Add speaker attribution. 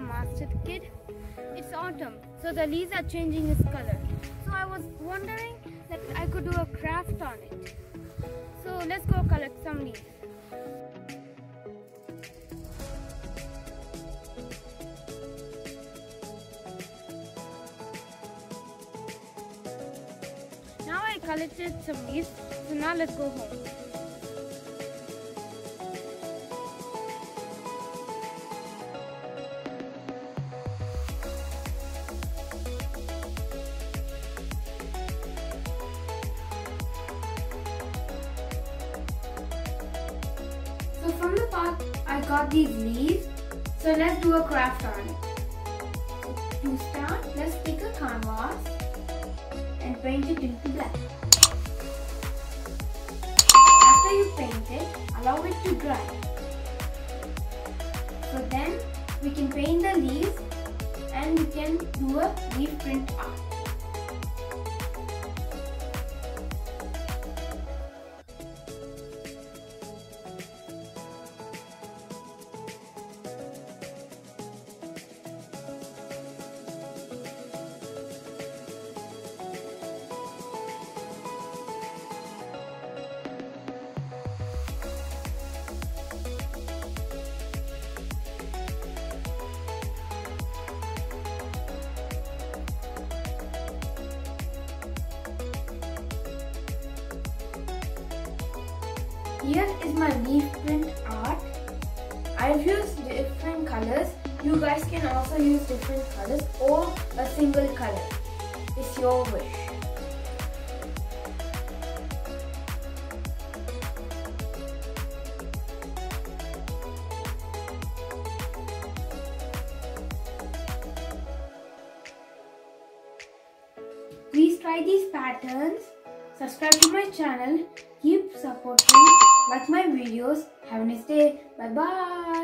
Speaker 1: Master the Kid. It's autumn, so the leaves are changing its color. So I was wondering that I could do a craft on it. So let's go collect some leaves. Now I collected some leaves, so now let's go home. I got these leaves. So let's do a craft on it. To start, let's take a canvas and paint it into black. After you paint it, allow it to dry. So then we can paint the leaves and we can do a leaf print art. Here is my leaf print art. I've used different colors. You guys can also use different colors or a single color. It's your wish. Please try these patterns. Subscribe to my channel. Keep supporting. Like my videos. Have a nice day. Bye bye.